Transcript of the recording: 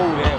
ball in.